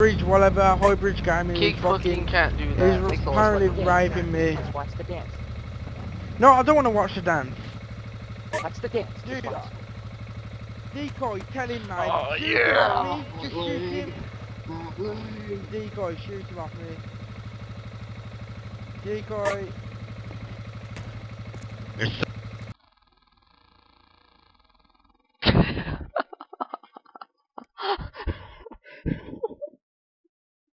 Bridge, whatever, Hybrid Gaming Kick is fucking fucking, can't do that. Makes no apparently raping me. Watch the dance. No, I don't want to watch the dance. Watch the dance. Do that. Decoy, tell him, mate. Oh, shoot yeah. him off me. Just shoot him. Decoy, shoot him off me. Decoy. It's